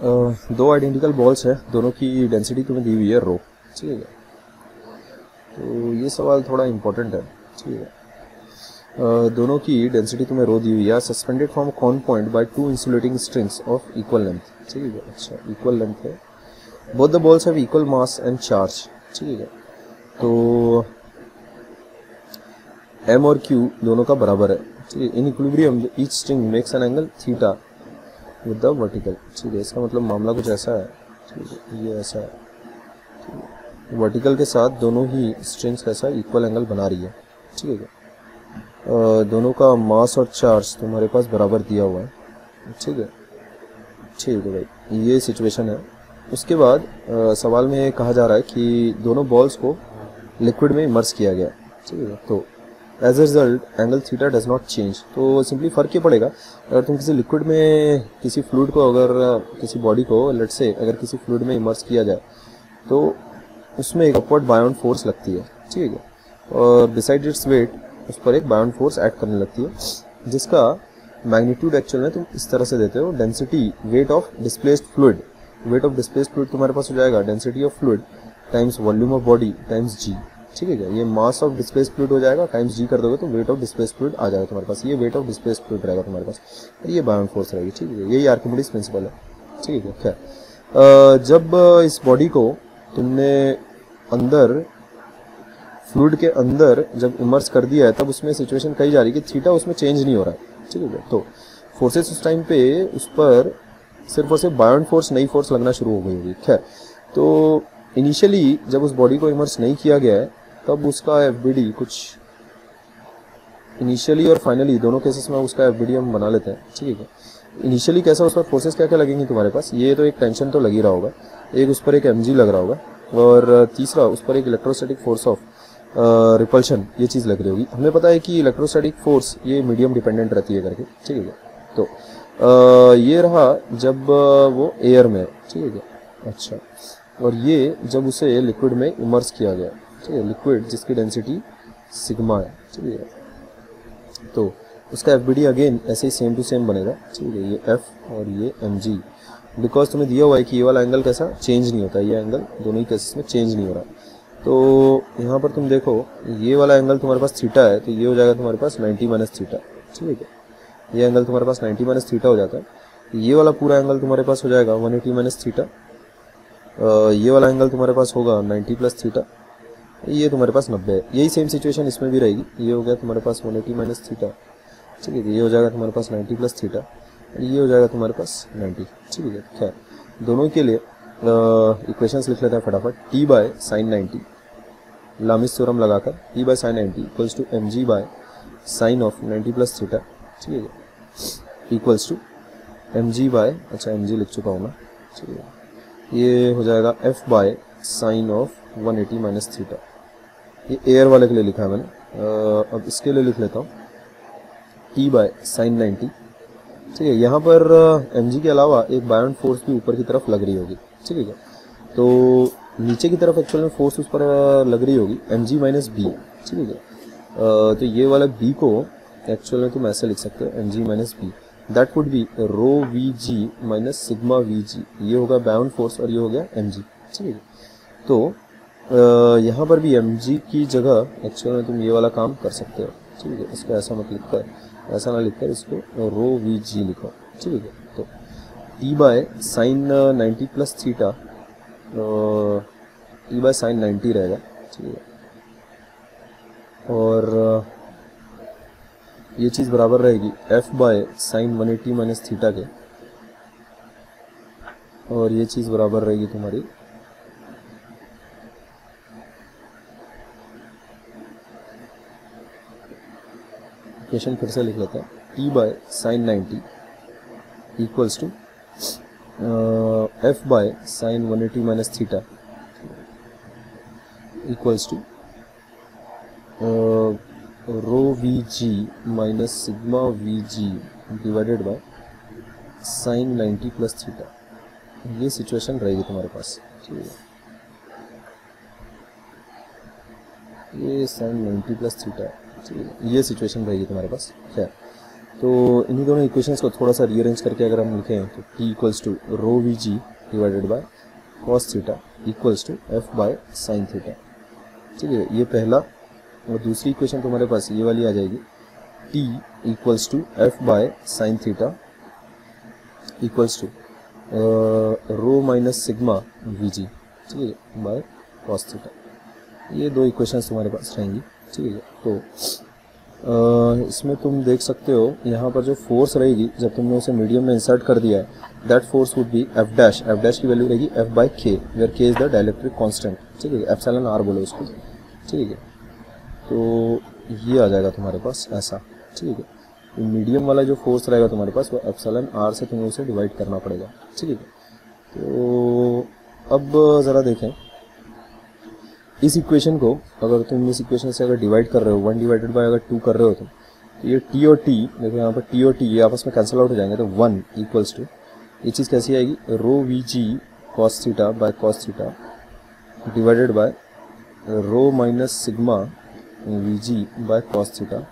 दो identical balls है, दोनों की डेंसिटी तुम्हें दी हुई है रो ठीक है? तो ये सवाल थोड़ा इम्पोर्टेंट है, ठीक है? दोनों की डेंसिटी तुम्हें रो दी हुई है suspended from cone point by two insulating strings of equal length ठीक है? अच्छा इक्वल लेंथ है। Both the balls have equal mass and charge ठीक है? तो एम और क्यू दोनों का बराबर है, ठीक है? In equilibrium each string makes an angle theta with the vertical ठीक है इसका मतलब मामला कुछ ऐसा है। ठीक है ये ऐसा है। वर्टिकल के साथ दोनों ही स्ट्रिंग्स ऐसा इक्वल एंगल बना रही है। ठीक है दोनों का मास और चार्ज तुम्हारे पास बराबर दिया हुआ है। ठीक है? ठीक है भाई ये सिचुएशन है। उसके बाद अ, सवाल में कहा जा रहा है कि दोनों बॉल्स को लिक्विड में इमर्स किया गया ठीक है तो as a result angle theta does not change तो सिंपली फ़र्क ये पड़ेगा, अगर तुम किसी लिक्विड में किसी फ्लूड को अगर, किसी बॉडी को लेट से अगर किसी फ्लूड में इमर्स किया जाए तो उसमें एक अपवर्ड बायोन फोर्स लगती है, ठीक है और बिसाइड इट्स वेट उस पर एक बायोन फोर्स ऐड करने लगती है, जिसका मैग्नीट्यूड एक्चुअल में तुम इस तरह से देते हो density weight of displaced fluid weight of displaced fluid तुम्हारे पास हो जाएगा density of fluid times volume of body times g ठीक है ये मास ऑफ़ डिस्प्लेस फ्लूइड हो जाएगा टाइम्स जी कर दोगे तो वेट ऑफ़ डिस्प्लेस फ्लूइड आ जाएगा तुम्हारे पास। ये वेट ऑफ़ डिस्प्लेस फ्लूइड रहेगा तुम्हारे पास। और ये बायोन फोर्स रहेगी, ठीक है? यही आर्किमिडीज प्रिंसिपल है। ठीक है खैर जब इस बॉडी को तुमने अंदर फ्लूड के अंदर जब इमर्स कर दिया है, तब उसमें सिचुएशन कही जा रही है कि थीटा उसमें चेंज नहीं हो रहा है। ठीक है तो फोर्सेस उस टाइम पे उस पर सिर्फ़ और सिर्फ़ बायोन फोर्स नई फोर्स लगना शुरू हो गई होगी। खैर तो इनिशियली जब उस बॉडी को इमर्स नहीं किया गया है तब उसका एफ़ कुछ इनिशियली और फाइनली दोनों केसेस में उसका एफबीडी हम बना लेते हैं ठीक है इनिशियली कैसा उस पर फोर्सेस क्या क्या लगेंगी तुम्हारे पास? ये तो एक टेंशन तो लगी रहा होगा। एक उस पर एक एमजी लग रहा होगा और तीसरा उस पर एक इलेक्ट्रोस्टैटिक फोर्स ऑफ़ रिपल्शन ये चीज़ लग रही होगी। हमें पता है कि इलेक्ट्रोस्टैटिक फोर्स ये मीडियम डिपेंडेंट रहती है करके ठीक है तो अ, ये रहा जब वो एयर में ठीक है अच्छा और ये जब उसे लिक्विड में इमर्स किया गया। ठीक है लिक्विड जिसकी डेंसिटी सिग्मा है, ठीक है। तो उसका एफबीडी अगेन ऐसे ही सेम टू सेम बनेगा, ठीक है, ये एफ़ और ये एम जी बिकॉज़ तुम्हें दिया हुआ है कि ये वाला एंगल कैसा चेंज नहीं होता, ये एंगल दोनों ही केसेस में चेंज नहीं हो रहा। तो यहाँ पर तुम देखो, ये वाला एंगल तुम्हारे पास थीटा है तो ये हो जाएगा तुम्हारे पास 90 माइनस थीटा ठीक है। ये एंगल तुम्हारे पास 90 माइनस थीटा हो जाता है। ये वाला पूरा एंगल तुम्हारे पास हो जाएगा 180 माइनस थीटा ये वाला एंगल तुम्हारे पास होगा 90 प्लस थीटा ये तुम्हारे पास 90 है। यही सेम सिचुएशन इसमें भी रहेगी। ये हो गया तुम्हारे पास 180 माइनस थीटा ठीक है, ये हो जाएगा तुम्हारे पास 90 प्लस थीटा ये हो जाएगा तुम्हारे पास 90 ठीक है, खैर। दोनों के लिए इक्वेशंस लिख लेते हैं फटाफट। T by sine 90 Lami's theorem लगाकर T by sine 90 equals to m g by sine of 90 plus theta ठीक है equals to m g by अच्छा एम जी लिख चुका हूँ मैं। ठीक है, ये हो जाएगा F by sine of 180 eighty minus theta ये एयर वाले के लिए लिखा है मैंने। अ, अब इसके लिए लिख लेता हूँ। टी बाय साइन 90 ठीक है यहाँ पर एमजी के अलावा एक बायोन फोर्स भी ऊपर की तरफ़ लग रही होगी। ठीक है क्या? तो नीचे की तरफ़ एक्चुअल में फोर्स उस पर लग रही होगी। एम जी माइनस बी ठीक है क्या? तो ये वाला बी को एक्चुअल में तुम ऐसे लिख सकते हो m g minus B that would be rho V g minus sigma V g ये होगा बायोन फोर्स और ये हो गया एम जी ठीक है तो यहाँ पर भी एम की जगह एक्चुअल में तुम ये वाला काम कर सकते हो। ठीक है, इसको ऐसा मत लिखकर, ऐसा ना लिखकर इसको रो वी जी लिखो। ठीक है तो T by sine ninety plus theta T by sine ninety रहेगा। ठीक है, और ये चीज़ बराबर रहेगी F by sine one eighty minus theta के। और ये चीज़ बराबर रहेगी तुम्हारी इक्वेशन फिर से लिख लेते हैं। T by sine ninety equals to F by sine one eighty minus theta equals to rho V g minus sigma V g divided by sine ninety plus theta ये सिचुएशन रहेगी तुम्हारे पास। ठीक है। ये साइन नाइन्टी प्लस थीटा ये situation रहेगी तुम्हारे पास खैर तो इन्हीं दोनों इक्वेशंस को थोड़ा सा रीअरेंज करके अगर हम लिखें तो T equals to rho V g divided by cos theta equals to F by sine theta ठीक है, ये पहला और दूसरी इक्वेशन तुम्हारे पास ये वाली आ जाएगी। T equals to F by sine theta equals to rho minus sigma V g ठीक है बाय कॉस थीटा ये दो इक्वेशंस तुम्हारे पास रहेंगी। ठीक है तो इसमें तुम देख सकते हो, यहाँ पर जो फोर्स रहेगी, जब तुमने उसे मीडियम में इंसर्ट कर दिया है that force would be F dash F dash की वैल्यू रहेगी F by K where K is the dielectric constant ठीक है एफ़ सेलन आर बोलो उसको ठीक है तो ये आ जाएगा तुम्हारे पास ऐसा। ठीक है मीडियम वाला जो फोर्स रहेगा तुम्हारे पास, वो एफ़ सेलन आर से तुम्हें उसे डिवाइड करना पड़ेगा। ठीक है तो अब ज़रा देखें इस इक्वेशन को अगर तुम इस इक्वेशन से अगर डिवाइड कर रहे हो वन डिवाइडेड बाय अगर टू कर रहे हो तो ये टी और टी देखो यहाँ पर टी और टी ये आपस में कैंसिल आउट हो जाएँगे तो वन इक्वल्स टू ये चीज़ कैसी आएगी? Rho V g cos theta by cos theta divided by rho minus sigma V g by cos theta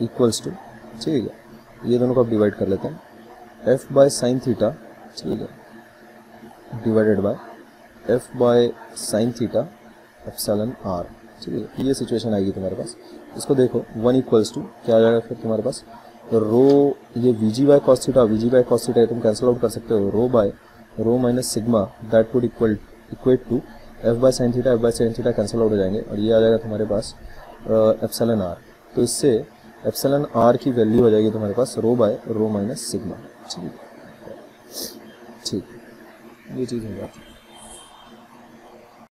equals to ठीक है? ये दोनों को आप डिवाइड कर लेते हैं। एफ़ बाय साइन थीटा ठीक है? Divided by F by sine theta epsilon r ठीक है, ये सिचुएशन आएगी तुम्हारे पास। इसको देखो वन इक्वल्स टू क्या आ जाएगा फिर तुम्हारे पास? रो, ये V g by cos theta V g by cos theta तुम कैंसिल आउट कर सकते हो। Rho by rho minus sigma that would equal equate to F by sine theta F by sine theta cancel out हो जाएँगे, और ये आ जाएगा तुम्हारे पास एप्सलन आर तो इससे एप्सलन आर की वैल्यू हो जाएगी तुम्हारे पास, rho by rho minus sigma ठीक ठीक। ये चीज़ हो जाती है